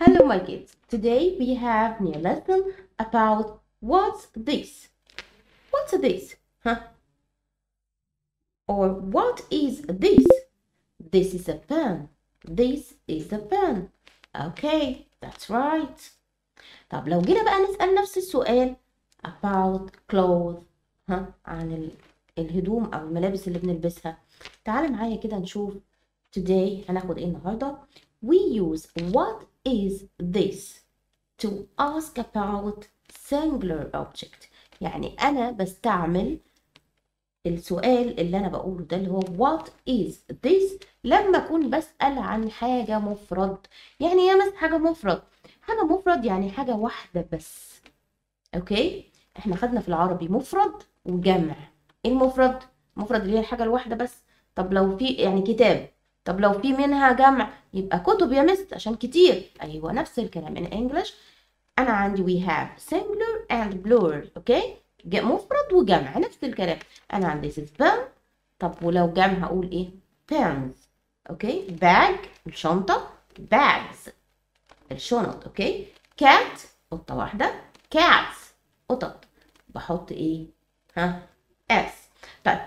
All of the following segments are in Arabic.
Hello, my kids. Today we have new lesson about what's this? What's this? Huh? Or what is this? This is a pen. This is a pen. Okay, that's right. طب لو جينا بقى نسأل نفس السؤال about clothes ها عن ال- الهدوم أو الملابس اللي بنلبسها تعال معايا كده نشوف today هناخد ايه النهارده we use what is this? To ask about singular object. يعني أنا بستعمل السؤال اللي أنا بقوله ده اللي هو what is this لما أكون بسأل عن حاجة مفرد. يعني إيه مثلا حاجة مفرد؟ حاجة مفرد يعني حاجة واحدة بس. أوكي؟ إحنا خدنا في العربي مفرد وجمع. إيه المفرد؟ مفرد اللي هي الحاجة الواحدة بس. طب لو في يعني كتاب. طب لو في منها جمع يبقى كتب يا مست عشان كتير. أيوة نفس الكلام in English. أنا عندي we have singular and plural أوكي؟ ج- مفرد وجمع نفس الكلام. أنا عندي this is pen طب ولو جمع هقول إيه؟ pens أوكي؟ bag الشنطة. bags الشنط أوكي؟ cat قطة واحدة. cats قطط. بحط إيه؟ ها؟ s. طيب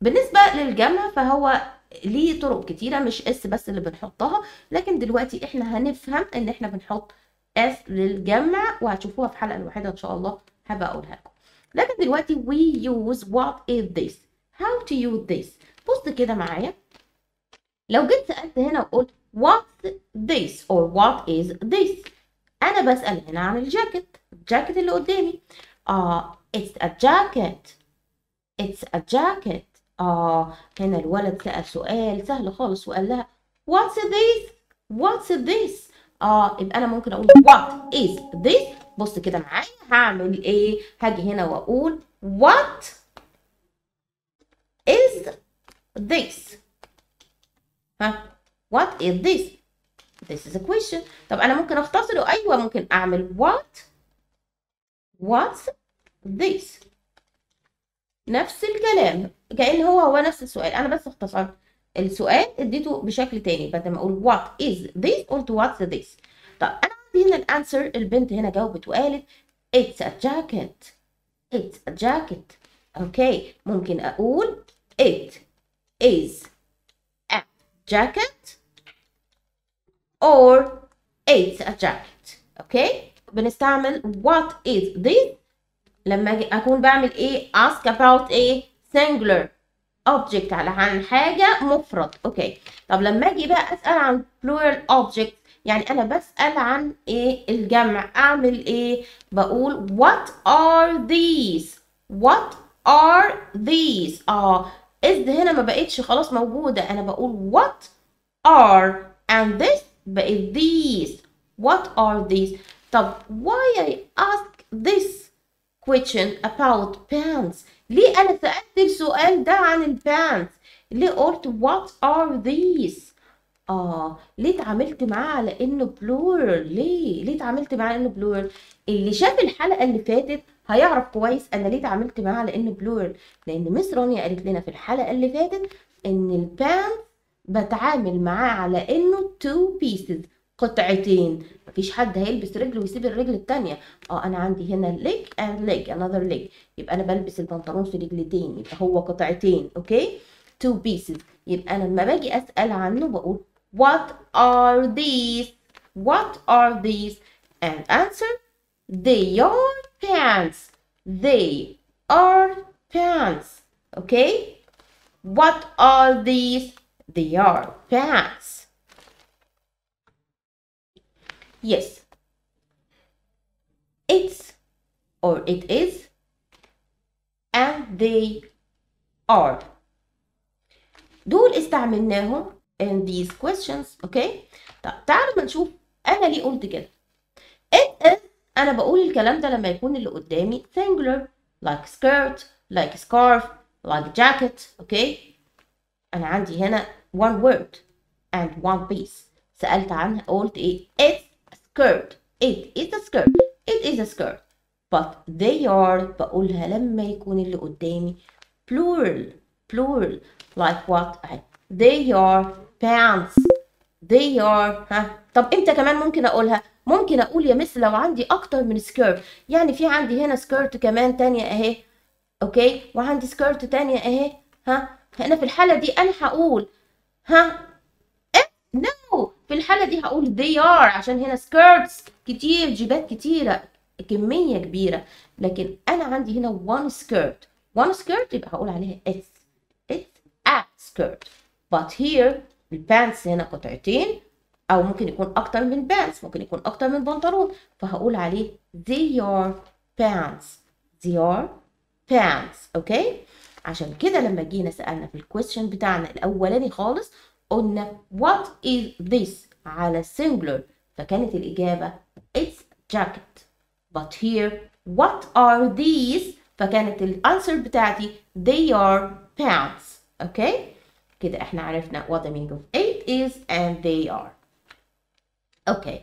بالنسبة للجمع فهو ليه طرق كتيرة مش s بس اللي بنحطها لكن دلوقتي إحنا هنفهم ان إحنا بنحط s للجمع وهتشوفوها في حلقة الواحدة إن شاء الله هبقى أقولها لكم. لكن دلوقتي we use what is this how to use this بص كده معايا. لو جيت سألت هنا وقلت what this or what is this أنا بسأل هنا عن الجاكيت. الجاكيت اللي قدامي. آه it's a jacket. it's a jacket. آه هنا الولد سأل سؤال سهل خالص وقال لها what's this? What's this? آه يبقى أنا ممكن أقول what is this? بص كده معايا هعمل إيه؟ هاجي هنا وأقول what is this? ها؟ What is this? This is a question. طب أنا ممكن أختصره؟ أيوة ممكن أعمل what? What's this? نفس الكلام. كأن هو هو نفس السؤال. أنا بس اختصرت. السؤال اديته بشكل تاني. بدل ما أقول what is this قلت what's this. طب أنا عندي هنا الأنسر. البنت هنا جاوبت وقالت it's a jacket. it's a jacket. أوكي. ممكن أقول it is a jacket or it's a jacket. أوكي. بنستعمل what is this لما أكون بعمل إيه؟ Ask about إيه singular object على عن حاجة مفرد. أوكي. طب لما أجي بقى أسأل عن plural object يعني أنا بسأل عن إيه؟ الجمع. أعمل إيه؟ بقول what are these what are these آه. is هنا ما بقتش خلاص موجودة. أنا بقول what are and this بقت these. what are these طب why I ask this question about pants. ليه أنا سألت السؤال ده عن البانس ليه قلت what are these آه ليه اتعاملت معاه على إنه plural ليه؟ ليه اتعاملت معاه إنه plural اللي شاف الحلقة اللي فاتت هيعرف كويس أنا ليه اتعاملت معاه على إنه plural لأن مس رانيا قالت لنا في الحلقة اللي فاتت إن ال pants بتعامل معاه على إنه two pieces. قطعتين. مفيش حد هيلبس رجل ويسيب الرجل التانية. آه أنا عندي هنا leg and leg another leg. يبقى أنا بلبس البنطلون في رجلتين يبقى هو قطعتين أوكي two pieces. يبقى أنا لما باجي أسأل عنه بقول what are these? What are these? And answer they are pants. They are pants. Okay? What are these? They are pants. Yes. It's or it is and they are. دول استعملناهم in these questions أوكي طب تعالوا ما نشوف. أنا ليه قلت كده؟ it is أنا بقول الكلام ده لما يكون اللي قدامي singular like skirt like scarf like jacket أوكي أنا عندي هنا one word and one piece. سألت عنها قلت إيه؟ It's a skirt. It is a skirt. It is a skirt. But they are بقولها لما يكون اللي قدامي plural plural like what they are pants. They are ها. طب إمتى كمان ممكن أقولها؟ ممكن أقول يا مس لو عندي أكتر من skirt يعني في عندي هنا skirt كمان تانية أهي. أوكي؟ وعندي skirt تانية أهي. ها؟ هنا في الحالة دي أنا هقول ها؟ no في الحالة دي هقول they are عشان هنا skirts كتير جيبات كتيرة كمية كبيرة. لكن أنا عندي هنا one skirt. one skirt يبقى هقول عليها it's it's a skirt. but here ال pants هنا قطعتين أو ممكن يكون أكتر من pants ممكن يكون أكتر من بنطلون. فهقول عليه they are pants. they are pants. أوكي عشان كده لما جينا سألنا في ال question بتاعنا الأولاني خالص قلنا what is this على singular فكانت الإجابة it's jacket but here what are these فكانت الانسر بتاعتي they are pants اوكي كده احنا عرفنا what the meaning of it is and they are اوكي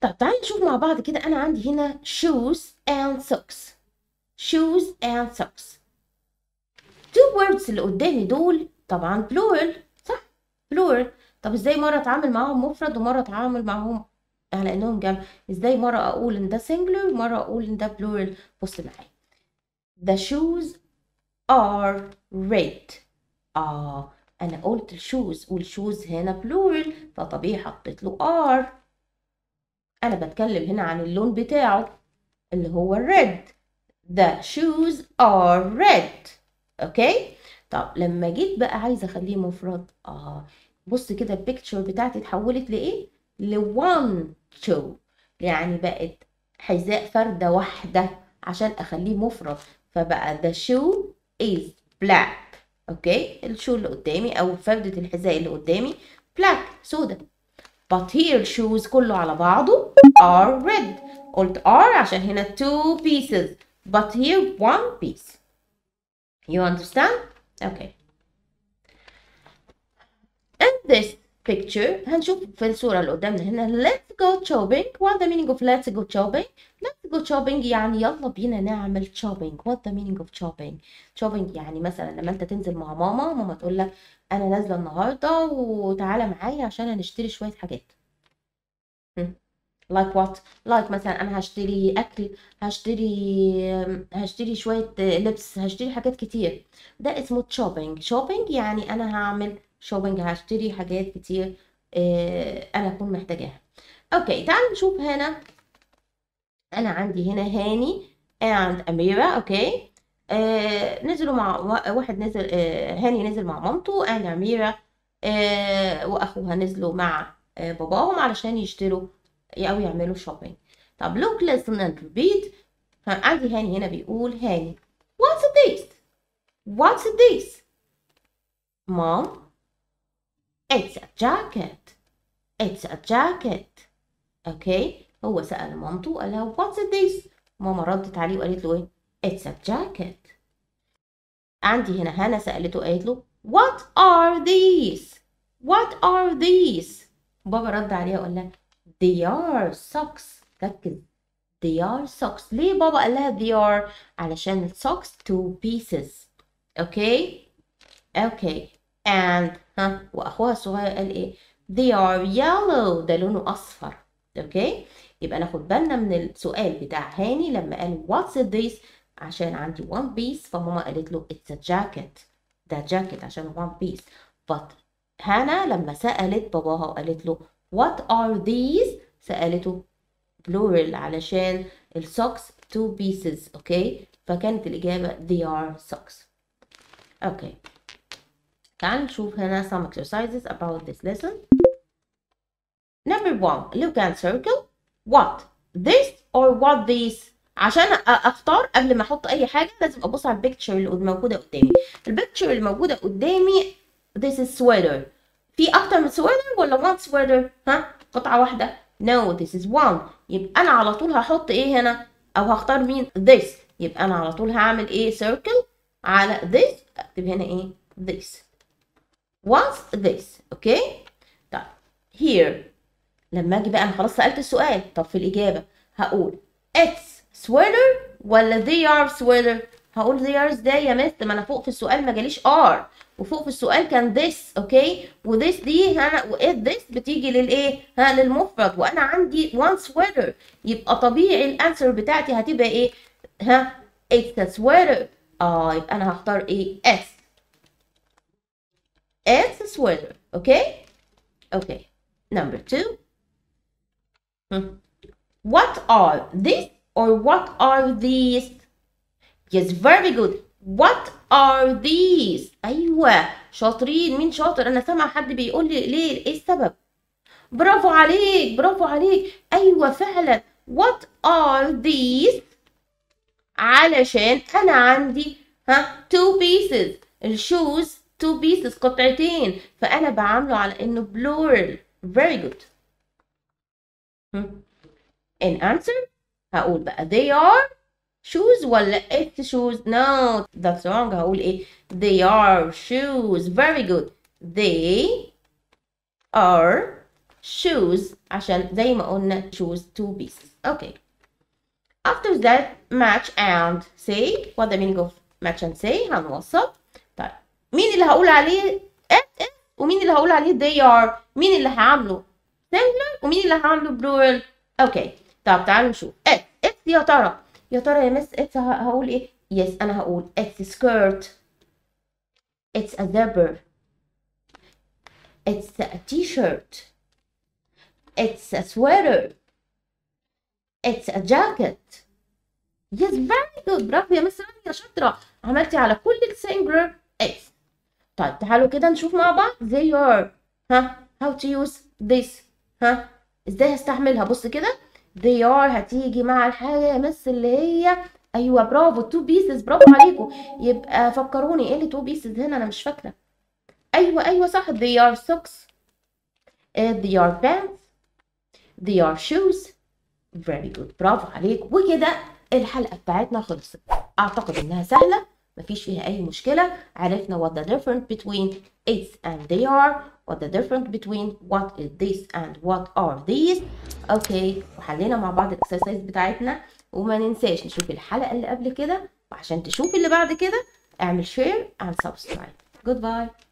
طب تعالي نشوف مع بعض كده انا عندي هنا shoes and socks shoes and socks two words اللي قدامي دول طبعا plural Plural طب إزاي مرة أتعامل معاهم مفرد ومرة أتعامل معاهم على إنهم جمع إزاي مرة أقول إن ده singular ومرة أقول إن ده plural بص معايا. The shoes are red. آه أنا قلت الشوز والشوز هنا plural فطبيعي حطيت له are أنا بتكلم هنا عن اللون بتاعه اللي هو red. The shoes are red. أوكي؟ طب لما جيت بقى عايزة أخليه مفرد آه بص كده ال picture بتاعتي اتحولت لإيه؟ ل one shoe يعني بقت حذاء فردة واحدة عشان أخليه مفرد. فبقى the shoe is black. أوكي؟ ال shoe اللي قدامي أو فردة الحذاء اللي قدامي black سودا but here shoes كله على بعضه are red. قلت are عشان هنا two pieces. But here one piece. You understand? Okay. In this picture هنشوف في الصورة اللي قدامنا هنا. Let's go shopping. What the meaning of let's go shopping? Let's go shopping يعني يلا بينا نعمل shopping. What the meaning of shopping? Shopping يعني مثلا لما أنت تنزل مع ماما ماما تقول لك أنا نازلة النهاردة وتعالى معايا عشان هنشتري شوية حاجات. هم. Like what like مثلا أنا هشتري أكل هشتري هشتري شوية لبس هشتري حاجات كتير. ده اسمه shopping. Shopping يعني أنا هعمل shopping هشتري حاجات كتير آه، أنا أكون محتاجاها. أوكي تعال نشوف هنا. أنا عندي هنا هاني and أميرة أوكي. آه نزلوا مع وا- واحد نزل آه هاني نزل مع مامته and أميرة آه وأخوها نزلوا مع آه باباهم علشان يشتروا إيه، أو يعملوا shopping طب لو كلاسنا البيت عندي هاني هنا بيقول هاني what's this what's this mom it's a jacket it's a jacket أوكي هو سأل مامته قال لها what's this ماما ردت عليه وقالت له إيه؟ it's a jacket عندي هنا هانا سألته قالت له what are these what are these بابا رد عليها وقال لها they are socks. ركز. they are socks. ليه بابا قال لها they are علشان ال socks two pieces. أوكي أوكي and ها وأخوها الصغير قال إيه؟ they are yellow. ده لونه أصفر. أوكي يبقى ناخد بالنا من السؤال بتاع هاني لما قال what's this عشان عندي one piece. فماما قالت له it's a jacket. ده جاكيت عشان one piece. But هانا لما سألت باباها وقالت له what are these? سألته. Plural علشان ال socks two pieces أوكي فكانت الإجابة they are socks. أوكي تعال نشوف هنا some exercises about this lesson. Number one look and circle. What? This or what these? عشان أ- أختار قبل ما أحط أي حاجة لازم أبص على ال picture اللي موجودة قدامي. ال picture اللي موجودة قدامي this is sweater. في أكتر من sweater ولا one sweater ها؟ قطعة واحدة. No this is one. يبقى أنا على طول هحط إيه هنا؟ أو هختار مين؟ this. يبقى أنا على طول هعمل إيه؟ circle على this. أكتب هنا إيه؟ this. What's this. okay طيب. Here. لما أجي بقى أنا خلاص سألت السؤال. طب في الإجابة هقول it's sweater ولا they are sweater هقول they are إزاي يا miss ما أنا فوق في السؤال ما جاليش are وفوق في السؤال كان this okay و this دي ها وإيه this بتيجي للإيه؟ ها للمفرد. وأنا عندي one sweater. يبقى طبيعي ال answer بتاعتي هتبقى إيه؟ ها it's a sweater. آه يبقى أنا هختار إيه؟ S. It's a sweater okay okay. Number two. Hmm. what are these or what are these yes very good. What are these? أيوه شاطرين. مين شاطر؟ أنا سامع حد بيقول لي ليه؟ إيه السبب؟ برافو عليك برافو عليك. أيوه فعلا. What are these? علشان أنا عندي ها two pieces. الشوز two pieces قطعتين. فأنا بعامله على إنه plural. Very good. In answer هقول بقى. They are shoes ولا it's shoes no that's wrong هقول ايه they are shoes very good they are shoes عشان زي ما قلنا shoes two pieces okay after that match and say what the meaning of match and say هنوصف طيب مين اللي هقول عليه it is ومين اللي هقول عليه they are مين اللي هعمله singular ومين اللي هعمله plural اوكي طب تعالوا نشوف it it يا ترى يا ترى يا مس it's هقول إيه؟ Yes أنا هقول. A skirt. It's a zipper it's a t-shirt. It's a sweater. It's a jacket. Yes very good. برافو يا مس رانيا شاطرة. عملتي على كل السنجلر it's. طيب تعالوا كده نشوف مع بعض. They are. ها how to use this. ها إزاي هستعملها بص كده. They are هتيجي مع الحاجة يا مس اللي هي. أيوه برافو two pieces برافو عليكم. يبقى فكروني إيه اللي two pieces هنا؟ أنا مش فاكرة. أيوه أيوه صح. they are socks they are pants they are shoes. Very good. برافو عليك وكده الحلقة بتاعتنا خلصت. أعتقد إنها سهلة مفيش فيها أي مشكلة. عرفنا what the difference between it's and they are. What the difference between what is this and what are these. okay وحلينا مع بعض ال exercise بتاعتنا. وما ننساش نشوف الحلقة اللي قبل كده. وعشان تشوف اللي بعد كده اعمل share and subscribe. Goodbye.